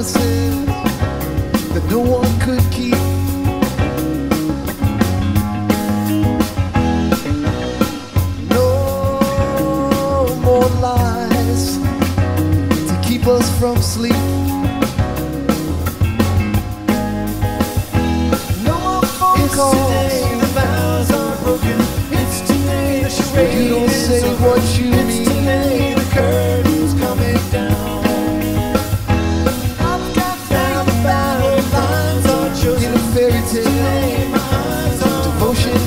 promises that no one could keep. No more lies to keep us from sleep. No more phone it's calls. Today the vows are broken. It's today the charade. You don't say what you it's mean. Today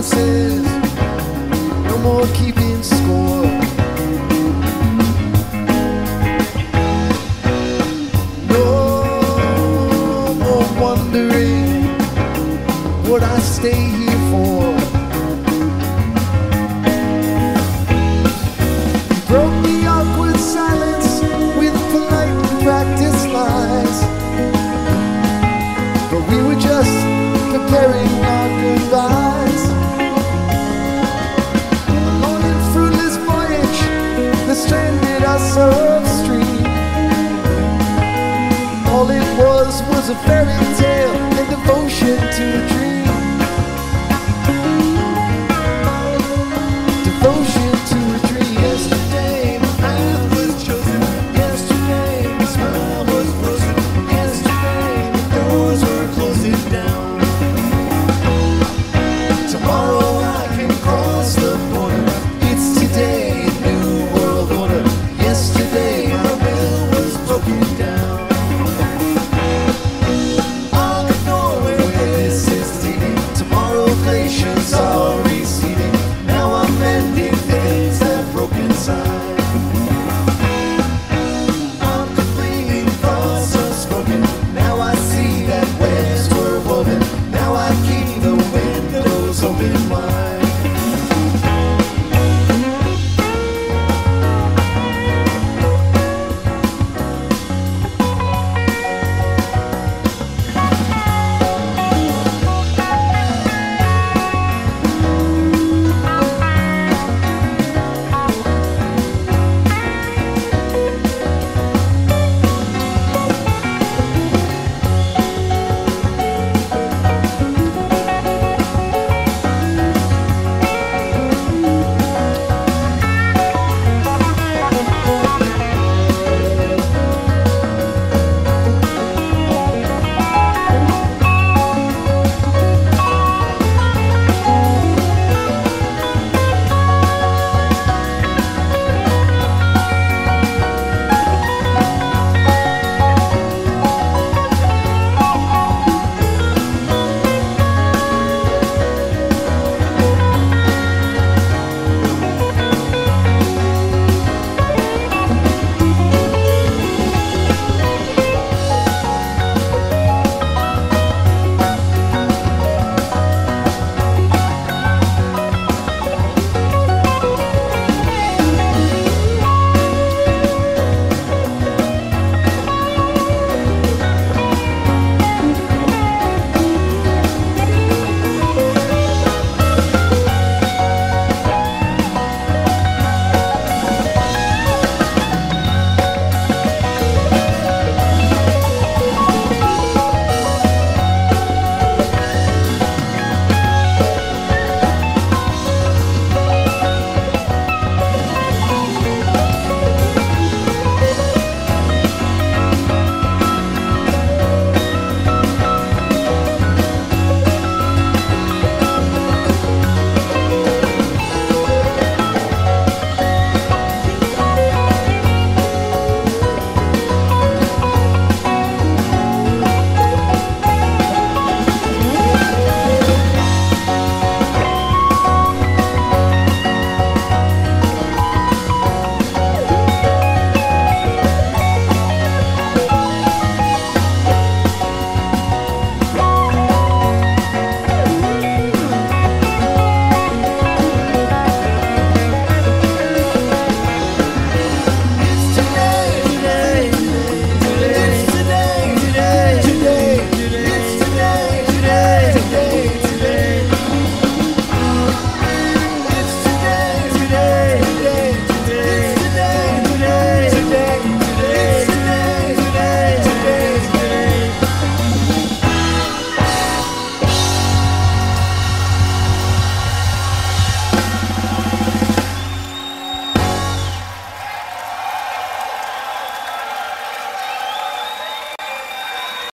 promises, no more keeping score. No more wondering, would I stay here? fairy tale. side.